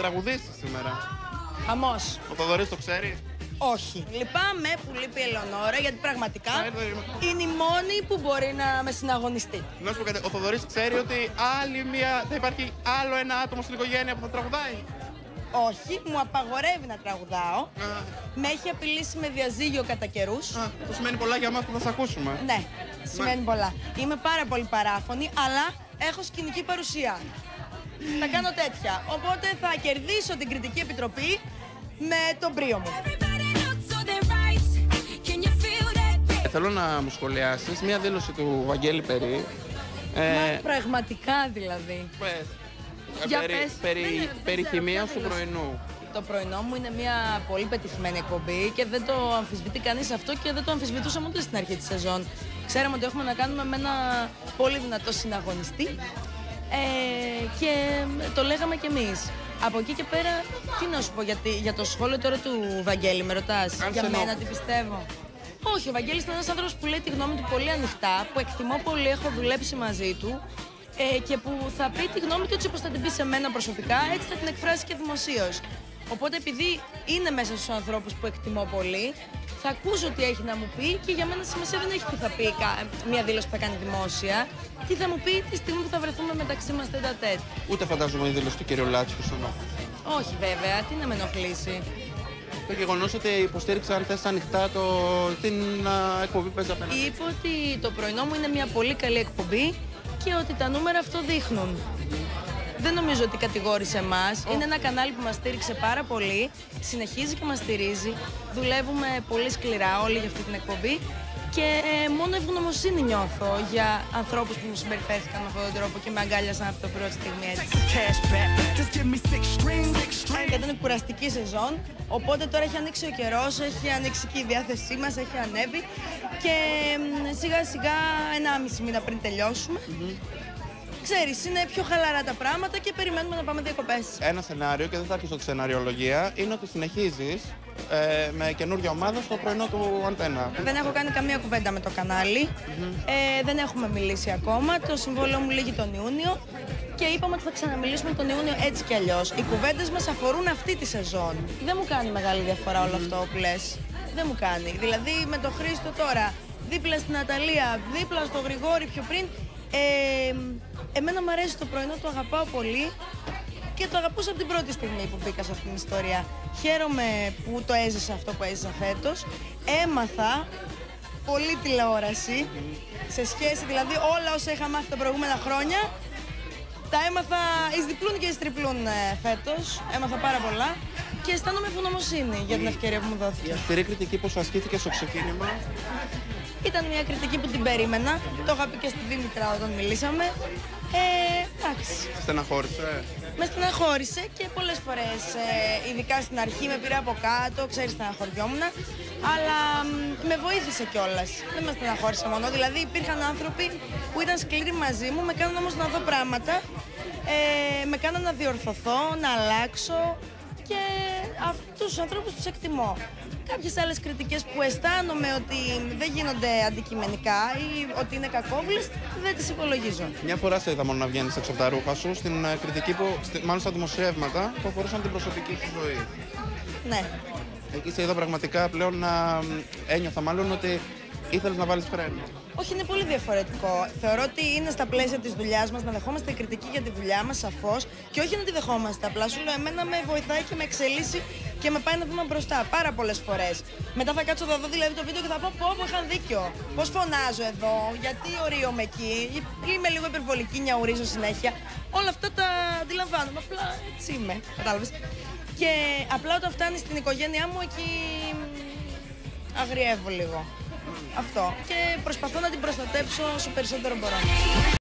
τραγουδήσεις σήμερα. Χαμός. Ο Θοδωρής το ξέρει; Όχι. Λυπάμαι που λείπει η Ελεονόρα γιατί πραγματικά Α, εδώ είμαι. είναι η μόνη που μπορεί να με συναγωνιστεί. Να σου πω κάτι, ο Θοδωρής ξέρει ότι άλλη μια, θα υπάρχει άλλο ένα άτομο στην οικογένεια που θα τραγουδάει; Όχι, μου απαγορεύει να τραγουδάω. Α, Με έχει απειλήσει με διαζύγιο κατά καιρούς. α, αυτό σημαίνει πολλά για μας που θα σε ακούσουμε. Ναι, σημαίνει πολλά. Είμαι πάρα πολύ παράφωνη, αλλά έχω σκηνική παρουσία. Θα κάνω τέτοια. Οπότε θα κερδίσω την κριτική επιτροπή με τον πρίο μου. Ε, Θέλω να μου σχολιάσεις μια δήλωση του Βαγγέλη Περί. Ε, Μα πραγματικά δηλαδή. πες. Ε, Για περί, πες. περί, Δεν- δεν περί ξέρω, χημείας ποια του δήλωση. πρωινού. Το πρωινό μου είναι μια πολύ πετυχημένη εκπομπή και δεν το αμφισβητεί κανείς αυτό και δεν το αμφισβητούσαμε ούτε στην αρχή της σεζόν. Ξέραμε ότι έχουμε να κάνουμε με ένα πολύ δυνατό συναγωνιστή ε, και το λέγαμε κι εμείς. Από εκεί και πέρα, τι να σου πω γιατί, για το σχόλιο τώρα του Βαγγέλη, με ρωτάς. Αν Για σε μένα ενόχλησε. τι πιστεύω; Όχι, ο Βαγγέλης είναι ένας άνθρωπος που λέει τη γνώμη του πολύ ανοιχτά, που εκτιμώ πολύ, έχω δουλέψει μαζί του ε, και που θα πει τη γνώμη του έτσι όπως θα την πει σε μένα προσωπικά, έτσι θα την εκφράσει και δημοσίως. Οπότε επειδή είναι μέσα στους ανθρώπους που εκτιμώ πολύ, θα ακούσω τι έχει να μου πει και για μένα σημασία δεν έχει τι θα πει κα- μια δήλωση που θα κάνει δημόσια, τι θα μου πει τη στιγμή που θα βρεθούμε μεταξύ μας τέτα τέτ. Ούτε φαντάζομαι η δήλωση του κ. Λάτσικου στον νόμο. Όχι βέβαια, τι να με ενοχλήσει. Το γεγονός ότι υποστήριξαν θέσει ανοιχτά το, την α, εκπομπή που παίζει απέναντι. Είπε ότι το πρωινό μου είναι μια πολύ καλή εκπομπή και ότι τα νούμερα αυτό δείχνουν. Δεν νομίζω ότι κατηγόρησε εμάς. Είναι ένα κανάλι που μας στήριξε πάρα πολύ. Συνεχίζει και μας στηρίζει. Δουλεύουμε πολύ σκληρά όλοι για αυτή την εκπομπή. Και ε, μόνο ευγνωμοσύνη νιώθω για ανθρώπους που μου συμπεριφέρθηκαν με αυτόν τον τρόπο και με αγκάλιασαν αυτή την πρώτη στιγμή έτσι. Cash back, just give me six strings. Και ήταν κουραστική σεζόν, οπότε τώρα έχει ανοίξει ο καιρός, έχει ανοίξει και η διάθεσή μας, έχει ανέβει. Και μ, σιγά σιγά, ένα μισή μήνα πριν τελειώσουμε, ξέρεις, είναι πιο χαλαρά τα πράγματα και περιμένουμε να πάμε διακοπές. Ένα σενάριο, και δεν θα αρχίσω τη σεναριολογία, είναι ότι συνεχίζεις ε, με καινούργια ομάδα στο πρωινό του Αντένα. Δεν έχω κάνει καμία κουβέντα με το κανάλι. Ε, δεν έχουμε μιλήσει ακόμα. Το συμβόλαιο μου λύγει τον Ιούνιο. Και είπαμε ότι θα ξαναμιλήσουμε τον Ιούνιο έτσι κι αλλιώς. Οι κουβέντες μας αφορούν αυτή τη σεζόν. Δεν μου κάνει μεγάλη διαφορά όλο αυτό που λες. Δεν μου κάνει. Δηλαδή με τον Χρήστο τώρα, δίπλα στην Ναταλία, δίπλα στο Γρηγόρη πιο πριν. Ε, εμένα μου αρέσει το πρωινό, το αγαπάω πολύ και το αγαπούσα από την πρώτη στιγμή που μπήκα σε αυτήν την ιστορία. Χαίρομαι που το έζησα αυτό που έζησα φέτος. Έμαθα πολύ τηλεόραση σε σχέση, δηλαδή όλα όσα είχα μάθει τα προηγούμενα χρόνια τα έμαθα εις διπλούν και εις τριπλούν ε, φέτος. Έμαθα πάρα πολλά και αισθάνομαι ευγνωμοσύνη για την ευκαιρία που μου Η δόθηκε. αυστηρή κριτική που σου ασκήθηκε στο ξεκίνημα. Ήταν μια κριτική που την περίμενα. Το είχα πει και στη Δήμητρα όταν μιλήσαμε. Ε, εντάξει. Στεναχώρησε. Με στεναχώρησε και πολλές φορές, ε, ειδικά στην αρχή, με πήρε από κάτω, ξέρεις, στεναχωριόμουν. Αλλά μ, με βοήθησε κιόλας. Δεν με στεναχώρησε μόνο. Δηλαδή, υπήρχαν άνθρωποι που ήταν σκληροί μαζί μου, με κάναν όμως να δω πράγματα, ε, με κάναν να διορθωθώ, να αλλάξω και αυτούς τους ανθρώπους τους εκτιμώ. Κάποιες άλλες κριτικές που αισθάνομαι ότι δεν γίνονται αντικειμενικά ή ότι είναι κακόβουλες, δεν τις υπολογίζω. Μια φορά σε είδα μόνο να βγαίνεις έξω από τα ρούχα σου στην ε, κριτική που, στη- μάλλον στα δημοσιεύματα που αφορούσαν την προσωπική σου ζωή. Ναι. Εκεί σε είδα πραγματικά πλέον να μ, ένιωθα μάλλον ότι ήθελες να βάλεις φρένο. Όχι, είναι πολύ διαφορετικό. Θεωρώ ότι είναι στα πλαίσια της δουλειάς μας να δεχόμαστε κριτική για τη δουλειά μας, σαφώς. Και όχι να τη δεχόμαστε. Απλά σου λέω, εμένα με βοηθάει και με εξελίσσει και με πάει ένα βήμα μπροστά πάρα πολλές φορές. Μετά θα κάτσω, θα δω δηλαδή το βίντεο και θα πω: Πω, πω είχαν δίκιο. Πώς φωνάζω εδώ, γιατί ορίομαι εκεί, είμαι λίγο υπερβολική, νιαουρίζω συνέχεια. Όλα αυτά τα αντιλαμβάνομαι. Απλά έτσι είμαι. Κατάλαβες. Και απλά όταν φτάνει στην οικογένειά μου, εκεί μ, αγριεύω λίγο. Αυτό. Και προσπαθώ να την προστατέψω όσο περισσότερο μπορώ.